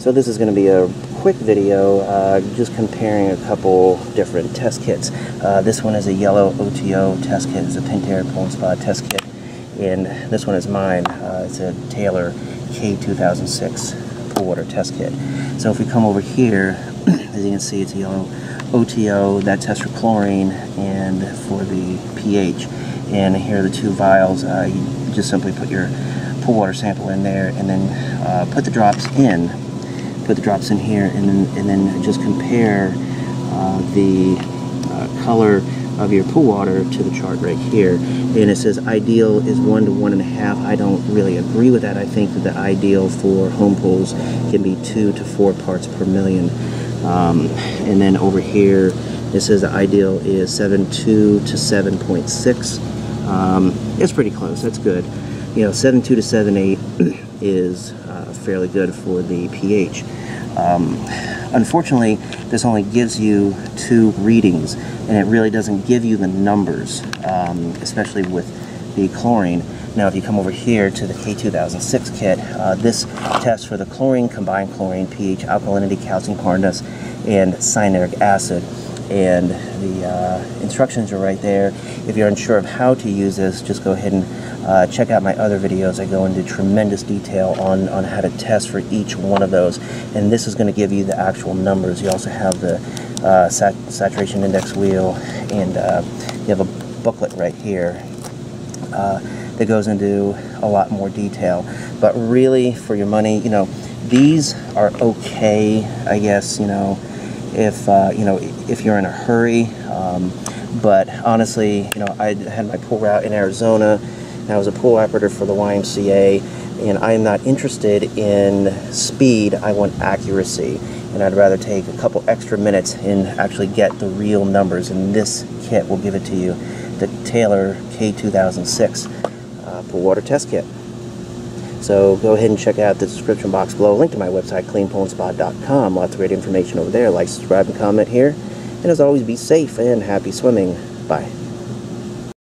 So this is going to be a quick video uh, just comparing a couple different test kits. Uh, this one is a yellow OTO test kit. It's a Pentair and Spa test kit. And this one is mine. Uh, it's a Taylor K2006 pool water test kit. So if we come over here, as you can see it's a yellow OTO that tests for chlorine and for the pH. And here are the two vials. Uh, you just simply put your pool water sample in there and then uh, put the drops in put the drops in here and then, and then just compare uh, the uh, color of your pool water to the chart right here. And it says ideal is one to one and a half. I don't really agree with that. I think that the ideal for home pools can be two to four parts per million. Um, and then over here, it says the ideal is 7.2 to 7.6. Um, it's pretty close. That's good. You know, 7.2 to 7.8 is uh, fairly good for the pH. Um, unfortunately, this only gives you two readings, and it really doesn't give you the numbers, um, especially with the chlorine. Now, if you come over here to the K2006 kit, uh, this tests for the chlorine, combined chlorine, pH, alkalinity, calcium carbonate, and cyanuric acid and the uh, instructions are right there. If you're unsure of how to use this, just go ahead and uh, check out my other videos. I go into tremendous detail on, on how to test for each one of those. And this is going to give you the actual numbers. You also have the uh, sat saturation index wheel and uh, you have a booklet right here uh, that goes into a lot more detail. But really, for your money, you know, these are okay, I guess, you know, if uh, you know if you're in a hurry. Um, but honestly, you know, I had my pool route in Arizona. And I was a pool operator for the YMCA, and I am not interested in speed. I want accuracy, and I'd rather take a couple extra minutes and actually get the real numbers. And this kit will give it to you, the Taylor K2006 uh, pool water test kit. So go ahead and check out the description box below. Link to my website, cleanpoolandspa.com. Lots of great information over there. Like, subscribe, and comment here. And as always, be safe and happy swimming. Bye.